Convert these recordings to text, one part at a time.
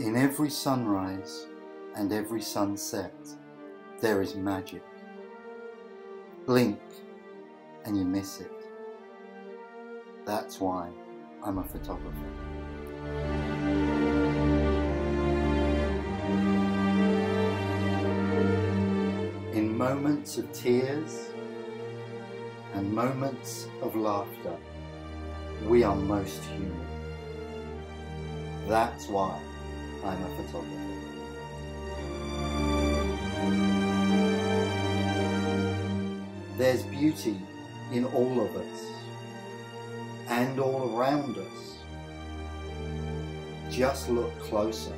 In every sunrise and every sunset, there is magic. Blink and you miss it. That's why I'm a photographer. In moments of tears and moments of laughter, we are most human. That's why I'm a photographer. There's beauty in all of us and all around us. Just look closer.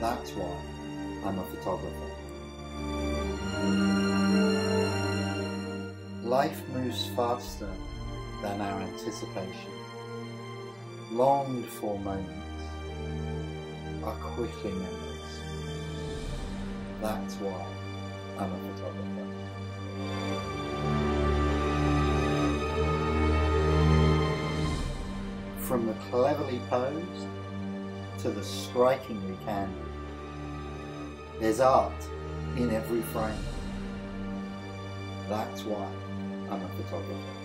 That's why I'm a photographer. Life moves faster than our anticipation. Longed for moments are quickly memories. That's why I'm a photographer. From the cleverly posed to the strikingly candid, there's art in every frame. That's why I'm a photographer.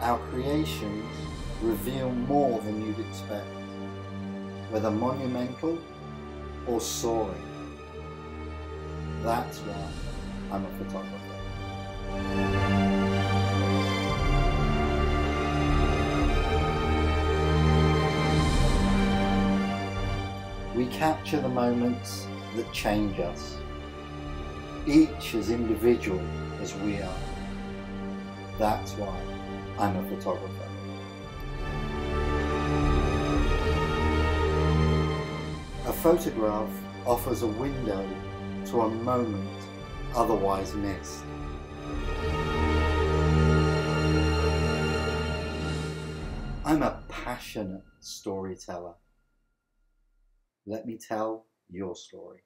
Our creations reveal more than you'd expect, whether monumental or soaring. That's why I'm a photographer. We capture the moments that change us, each as individual as we are. That's why I'm a photographer. Photograph offers a window to a moment otherwise missed. I'm a passionate storyteller. Let me tell your story.